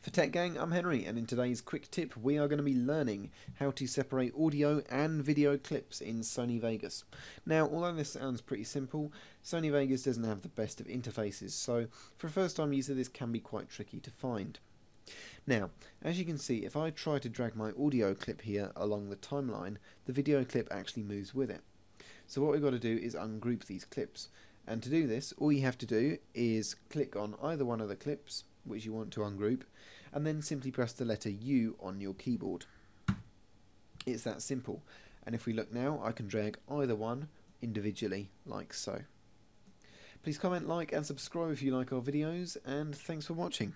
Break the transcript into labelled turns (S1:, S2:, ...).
S1: For Tech Gang, I'm Henry, and in today's quick tip, we are going to be learning how to separate audio and video clips in Sony Vegas. Now, although this sounds pretty simple, Sony Vegas doesn't have the best of interfaces, so for a first time user, this can be quite tricky to find. Now, as you can see, if I try to drag my audio clip here along the timeline, the video clip actually moves with it. So what we've got to do is ungroup these clips. And to do this, all you have to do is click on either one of the clips, which you want to ungroup, and then simply press the letter U on your keyboard. It's that simple, and if we look now, I can drag either one individually, like so. Please comment, like, and subscribe if you like our videos, and thanks for watching.